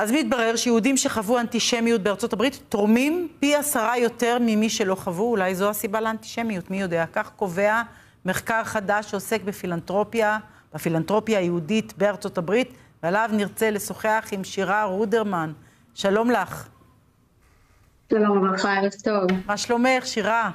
אז מתברר שיהודים שחוו אנטישמיות בארצות הברית תורמים פי עשרה יותר ממי שלא חוו, אולי זו הסיבה לאנטישמיות, מי יודע. כך קובע מחקר חדש שעוסק בפילנטרופיה, בפילנטרופיה היהודית בארצות הברית, ועליו נרצה לשוחח עם שירה רודרמן. שלום לך. שלום וברכה, ערב טוב. מה שלומך, שירה?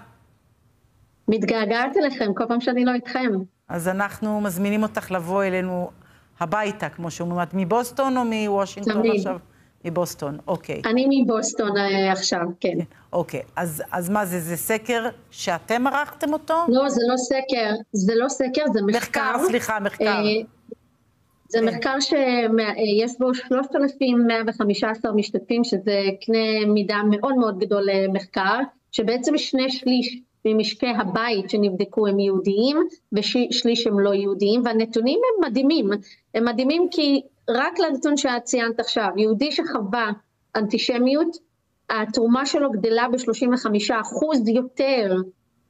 מתגעגעת אליכם כל פעם שאני לא איתכם. אז אנחנו מזמינים אותך לבוא אלינו הביתה, כמו שאומרים, את מבוסטון או מוושינגטון תמיד. עכשיו? מבוסטון, אוקיי. אני מבוסטון אה, עכשיו, כן. אוקיי, אז, אז מה זה, זה סקר שאתם ערכתם אותו? לא, זה לא סקר, זה לא סקר, זה מחקר. מחקר, סליחה, מחקר. אה, זה כן. מחקר שיש בו 3,115 משתתפים, שזה קנה מידה מאוד מאוד גדול למחקר, שבעצם שני שליש ממשקי הבית שנבדקו הם יהודיים ושליש הם לא יהודיים, והנתונים הם מדהימים. הם מדהימים כי רק לנתון שאת ציינת עכשיו, יהודי שחווה אנטישמיות, התרומה שלו גדלה ב-35% יותר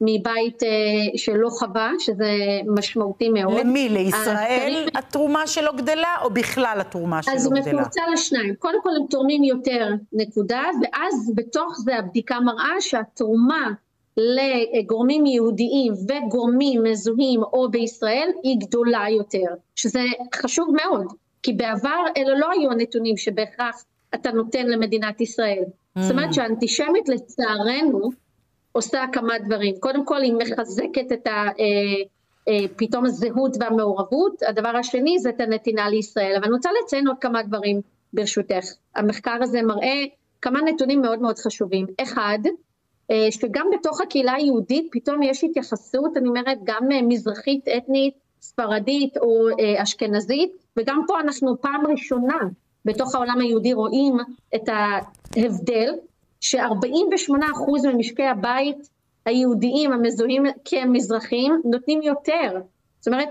מבית אה, שלא חווה, שזה משמעותי מאוד. למי? לישראל הסקרים- התרומה שלו גדלה, או בכלל התרומה שלו אז גדלה? מפורצה לשניים. קודם כל הם תורמים יותר, נקודה, ואז בתוך זה הבדיקה מראה שהתרומה לגורמים יהודיים וגורמים מזוהים או בישראל היא גדולה יותר, שזה חשוב מאוד, כי בעבר אלה לא היו הנתונים שבהכרח אתה נותן למדינת ישראל. זאת אומרת שהאנטישמית לצערנו עושה כמה דברים. קודם כל היא מחזקת את ה... אה, אה, פתאום הזהות והמעורבות. הדבר השני זה את הנתינה לישראל. אבל אני רוצה לציין עוד כמה דברים ברשותך. המחקר הזה מראה כמה נתונים מאוד מאוד חשובים. אחד, שגם בתוך הקהילה היהודית פתאום יש התייחסות, אני אומרת, גם אה, מזרחית, אתנית, ספרדית או אה, אשכנזית, וגם פה אנחנו פעם ראשונה בתוך העולם היהודי רואים את ההבדל, ש-48% ממשקי הבית היהודיים המזוהים כמזרחים נותנים יותר. זאת אומרת,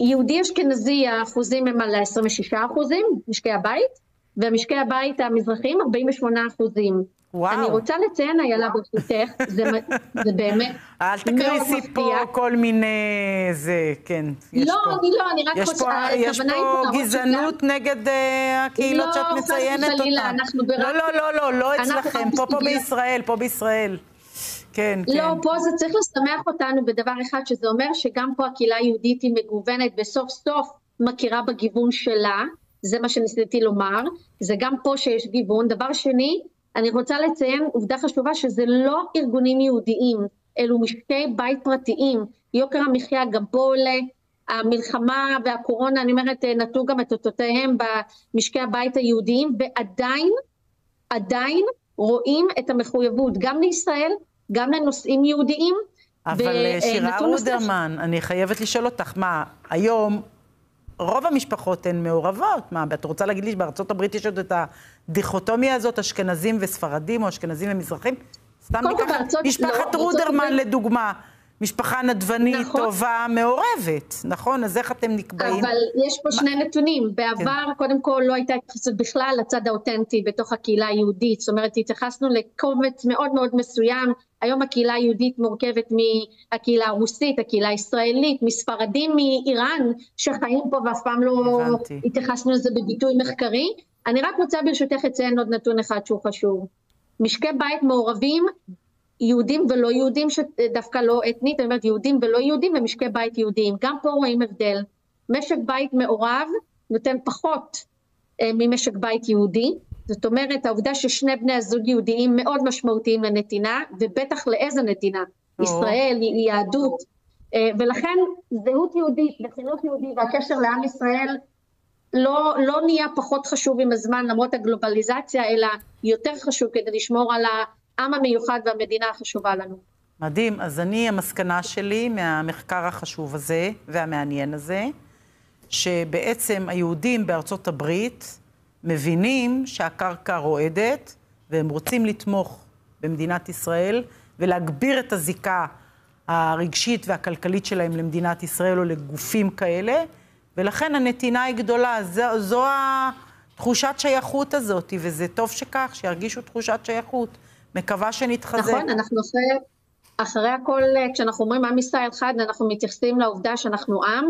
יהודי אשכנזי האחוזים הם על 26 אחוזים, משקי הבית, ומשקי הבית המזרחיים 48 אחוזים. וואו. אני רוצה לציין, איילה, ברשותך, זה, זה באמת אל תקריסי. פה כל מיני... זה, כן. יש לא, פה- אני לא, אני רק יש פה, יש פה להראות גזענות נגד אה, הקהילות לא, שאת מציינת אותן. לא, לא, לא, לא, לא אצלכם, פה, פה בישראל, פה בישראל. כן, כן. לא, פה זה צריך לשמח אותנו בדבר אחד, שזה אומר שגם פה הקהילה היהודית היא מגוונת וסוף סוף מכירה בגיוון שלה, זה מה שניסיתי לומר, זה גם פה שיש גיוון. דבר שני, אני רוצה לציין עובדה חשובה שזה לא ארגונים יהודיים, אלו משקי בית פרטיים, יוקר המחיה גם פה עולה, המלחמה והקורונה, אני אומרת, נטו גם את אותותיהם במשקי הבית היהודיים, ועדיין, עדיין רואים את המחויבות גם לישראל, גם לנושאים יהודיים. אבל שירה ונתון נוסף- אני חייבת לשאול אותך, מה, היום רוב המשפחות הן מעורבות. מה, את רוצה להגיד לי שבארצות הברית יש עוד את הדיכוטומיה הזאת, אשכנזים וספרדים, או אשכנזים ומזרחים? סתם ניקח לא, משפחת בארצות רודרמן לדוגמה. משפחה נדבנית, נכון. טובה, מעורבת, נכון? אז איך אתם נקבעים? אבל יש פה שני נתונים. בעבר, קודם כל, לא הייתה התייחסות בכלל לצד האותנטי בתוך הקהילה היהודית. זאת אומרת, התייחסנו לקובץ מאוד מאוד מסוים. היום הקהילה היהודית מורכבת מהקהילה הרוסית, הקהילה הישראלית, מספרדים מאיראן שחיים פה ואף פעם לא הבנתי. התייחסנו לזה בביטוי מחקרי. אני רק רוצה ברשותך לציין עוד נתון אחד שהוא חשוב. משקי בית מעורבים יהודים ולא יהודים, שדווקא לא אתנית, אני אומרת יהודים ולא יהודים ומשקי בית יהודיים. גם פה רואים הבדל. משק בית מעורב נותן פחות אה, ממשק בית יהודי. זאת אומרת, העובדה ששני בני הזוג יהודיים מאוד משמעותיים לנתינה, ובטח לאיזה נתינה? או. ישראל, יהדות. אה, ולכן זהות יהודית וחינוך יהודי והקשר לעם ישראל לא, לא נהיה פחות חשוב עם הזמן למרות הגלובליזציה, אלא יותר חשוב כדי לשמור על העם המיוחד והמדינה החשובה לנו. מדהים. אז אני, המסקנה שלי מהמחקר החשוב הזה והמעניין הזה, שבעצם היהודים בארצות הברית מבינים שהקרקע רועדת, והם רוצים לתמוך במדינת ישראל ולהגביר את הזיקה הרגשית והכלכלית שלהם למדינת ישראל או לגופים כאלה, ולכן הנתינה היא גדולה. זו, זו התחושת שייכות הזאת, וזה טוב שכך, שירגישו תחושת שייכות. מקווה שנתחזק. נכון, אנחנו אחרי, אחרי הכל, כשאנחנו אומרים עם ישראל חד, אנחנו מתייחסים לעובדה שאנחנו עם,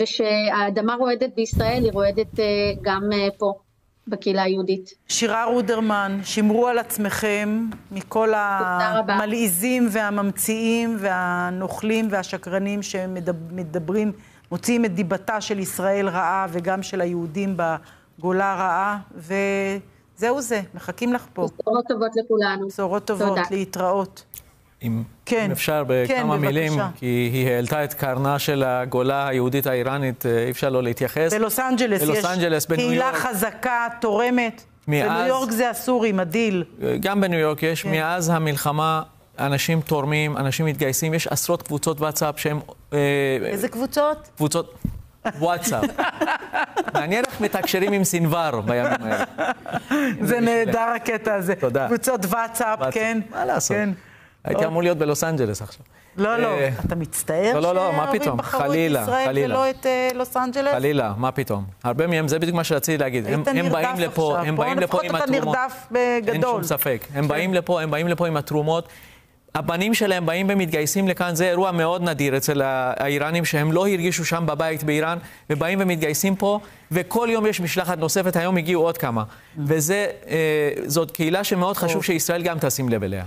ושהאדמה רועדת בישראל, היא רועדת אה, גם אה, פה. בקהילה היהודית. שירה רודרמן, שמרו על עצמכם מכל המלעיזים והממציאים והנוכלים והשקרנים שמדברים, מוציאים את דיבתה של ישראל רעה וגם של היהודים בגולה רעה, וזהו זה, מחכים לך פה. בשורות טובות לכולנו. בשורות טובות, תודה. להתראות. אם, כן, אם אפשר בכמה כן, מילים, בבקשה. כי היא העלתה את קרנה של הגולה היהודית האיראנית, אה, אי אפשר לא להתייחס. בלוס אנג'לס יש אנג'לס, קהילה יורק. חזקה, תורמת. מאז, בניו יורק זה הסורים, הדיל. גם בניו יורק יש, כן. מאז המלחמה אנשים תורמים, אנשים מתגייסים, יש עשרות קבוצות וואטסאפ שהם... אה, איזה קבוצות? קבוצות וואטסאפ. מעניין איך מתקשרים עם סינואר בימים האלה. זה נהדר הקטע הזה. תודה. קבוצות וואטסאפ, כן. מה לעשות? כן. הייתי אמור להיות בלוס אנג'לס עכשיו. לא, לא, אה, אתה מצטער לא, לא, לא, מה פתאום? חלילה, חלילה. ישראל ולא את אה, לוס אנג'לס? חלילה, מה פתאום? הרבה מהם, זה בדיוק מה שרציתי להגיד. הם באים לפה, הם באים לפה עם התרומות. פה לפחות אתה נרדף בגדול. אין שום ספק. הם באים לפה, הם באים לפה עם התרומות. הבנים שלהם באים ומתגייסים לכאן, זה אירוע מאוד נדיר אצל האיראנים, שהם לא הרגישו שם בבית באיראן, ובאים ומתגייסים פה, וכל יום יש משלחת נוספת, היום הגיעו עוד כמה. וזאת קהילה שמאוד חשוב שישראל גם תשים לב אליה.